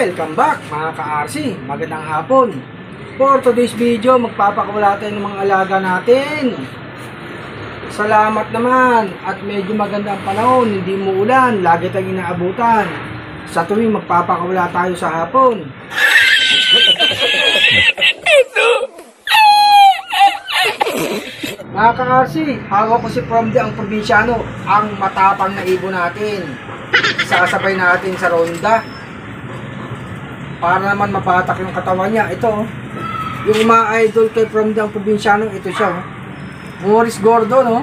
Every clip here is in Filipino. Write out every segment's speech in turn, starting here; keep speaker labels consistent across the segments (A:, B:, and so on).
A: Welcome back mga ka-RC, magandang hapon. For today's video, magpapakawala tayo ng mga alaga natin. Salamat naman at medyo maganda ang panahon, hindi mo ulan, lagi tayong inaabutan. Sa tuwing magpapakawala tayo sa hapon. Mga ka-RC, hawak ko si Promde ang probinsyano, ang matapang na ibon natin. Sasabay natin sa ronda para naman mapatak yung katawan niya. Ito, oh. yung mga idol kay from the probinsyano, ito siya. Oh. Morris Gordon, no?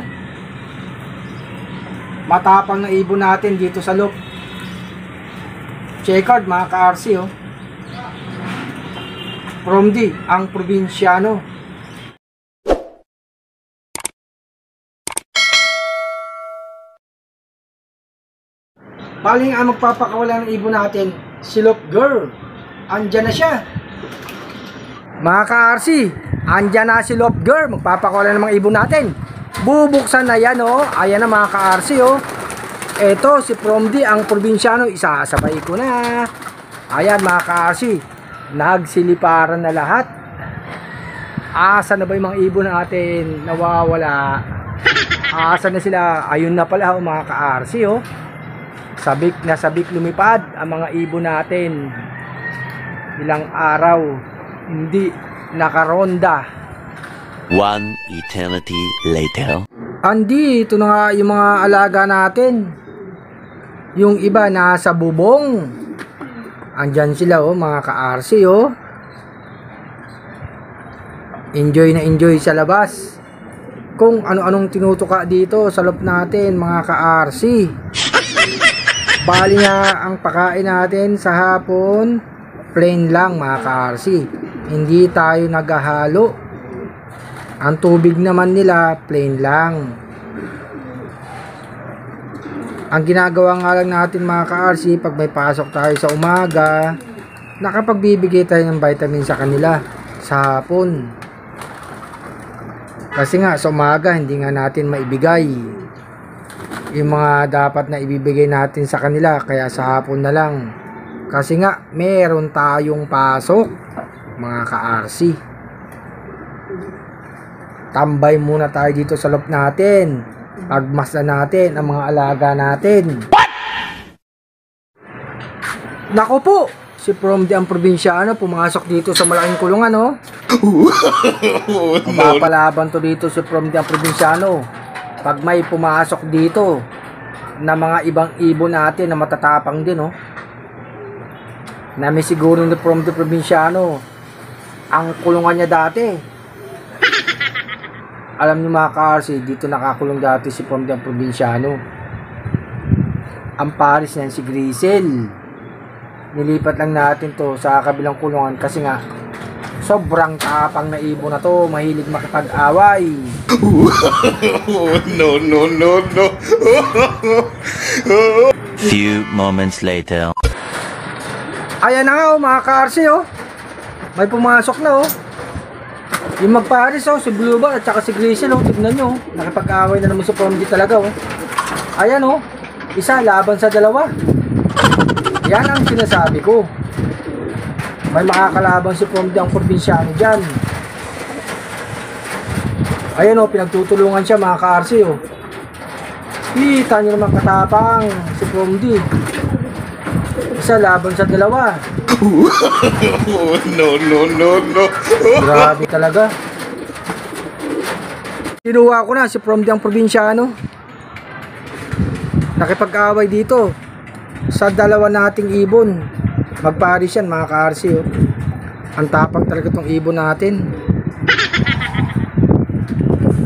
A: Matapang na ibon natin dito sa loop. Checkered, mga ka-RC, oh. From the, ang probinsyano. Paling ang magpapakawala ng ibon natin, si Loop Girl. Andyan na siya. Mga ka-RC, andyan na si Lop Girl. Magpapakawala ng mga ibon natin. Bubuksan na yan, oh. Ayan na mga ka-RC, oh. Ito, si Promdi, ang probinsyano. Isasabay ko na. Ayan, mga ka-RC. Nagsiliparan na lahat. Asa na ba yung mga ibon natin? Nawawala. Asa na sila? Ayun na pala, oh, mga ka-RC, oh. Sabik na sabik lumipad ang mga ibon natin ilang araw hindi nakaronda.
B: One eternity later.
A: Andi, ito na nga yung mga alaga natin. Yung iba nasa bubong. Andyan sila oh, mga ka-RC oh. Enjoy na enjoy sa labas. Kung ano-anong tinutuka dito sa loob natin mga ka-RC. Bali nga ang pakain natin sa hapon plain lang mga ka-RC. Hindi tayo naghahalo. Ang tubig naman nila plain lang. Ang ginagawa nga lang natin mga ka-RC pag may pasok tayo sa umaga, nakapagbibigay tayo ng vitamin sa kanila sa hapon. Kasi nga sa umaga hindi nga natin maibigay yung mga dapat na ibibigay natin sa kanila kaya sa hapon na lang. Kasi nga, meron tayong pasok, mga ka-RC. Tambay muna tayo dito sa loob natin. Pagmasdan natin ang mga alaga natin. What? Nako po! Si Promdi ang probinsyano pumasok dito sa malaking kulungan, no? Mapapalaban to dito si Promdi ang probinsyano. Pag may pumasok dito na mga ibang ibon natin na matatapang din, no? na may siguro na from the probinsyano. Ang kulungan niya dati. Alam niyo mga ka-RC dito nakakulong dati si from the probinsyano. Ang Paris niyan si Grisel. Nilipat lang natin to sa kabilang kulungan kasi nga sobrang tapang na ibon na to. Mahilig makipag-away
B: no no no no. Few moments later
A: Ayan na nga oh, mga ka-RC oh. May pumasok na oh. Yung magparis oh, si Blue Bar at saka si Grizzle oh. Tignan nyo oh. Nakipag-away na naman sa Promdi talaga oh. Ayan oh. Isa laban sa dalawa. Yan ang sinasabi ko. May makakalaban si Promdi ang probinsyano dyan. Ayan oh, pinagtutulungan siya mga ka-RC oh. Kita nyo naman katapang si Promdi. Isa laban sa dalawa.
B: no, no, no, no.
A: Grabe talaga. Kinuha ko na si from ang probinsyano. Nakipag-away dito sa dalawa nating ibon. Magparis yan mga ka-RC. Oh. Ang tapang talaga tong ibon natin.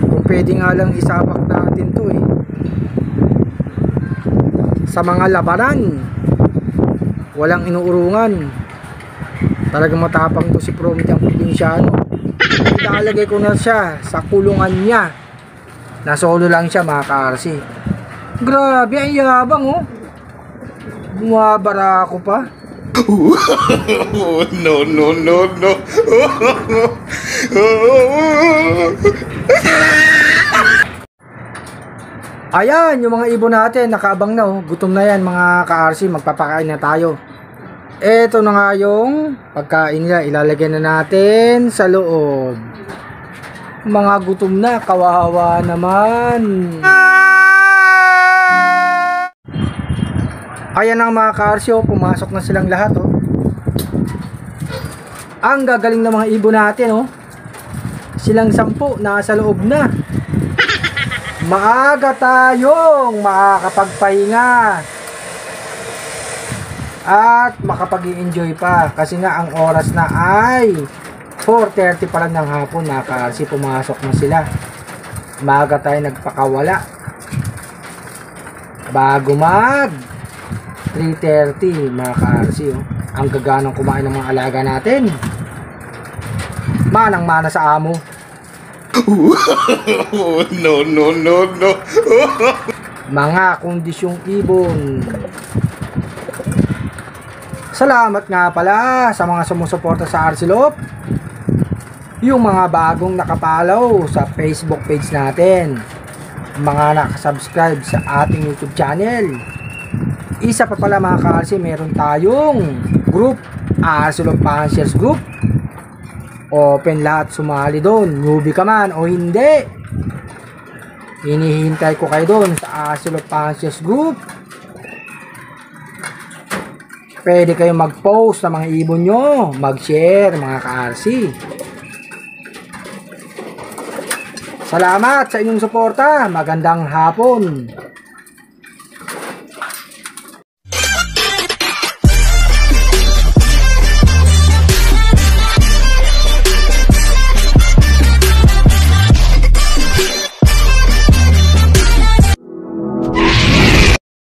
A: Kung pwede nga lang isabak natin to eh. Sa mga labanan walang inuurungan. Talagang matapang to si Promit ang probinsyano ilalagay ko na siya sa kulungan niya. Na solo lang siya mga ka-RC grabe ang yabang oh. Bumabara ako pa.
B: No no no no
A: Ayan, yung mga ibon natin, nakaabang na oh. Gutom na yan mga ka-RC, magpapakain na tayo. Eto na nga yung pagkain nila. Ilalagay na natin sa loob. Mga gutom na. Kawawa naman. Ayan ang mga karsyo. Pumasok na silang lahat. Oh. Ang gagaling ng mga ibon natin. Oh. Silang sampu. Nasa loob na. Maaga tayong makakapagpahinga. At makapag-enjoy pa. Kasi nga ang oras na ay 4.30 pa lang ng hapon. Mga ka-RC pumasok na sila. Maaga tayo nagpakawala. Bago mag 3.30 mga ka-RC oh. ang gaganang kumain ng mga alaga natin. Manang mana sa amo
B: no, no, no, no.
A: mga kondisyong ibon. Salamat nga pala sa mga sumusuporta sa Arsilop. Yung mga bagong nakapalaw sa Facebook page natin. Mga nakasubscribe sa ating YouTube channel. Isa pa pala mga ka-RC, meron tayong group, Arsilop Fanciers Group. Open lahat sumali doon. Newbie ka man o hindi. Hinihintay ko kayo doon sa Asilop Fanciers Group. Pwede kayo mag-post ng mga ibon nyo, mag-share mga ka-RC. Salamat sa inyong suporta. Magandang hapon.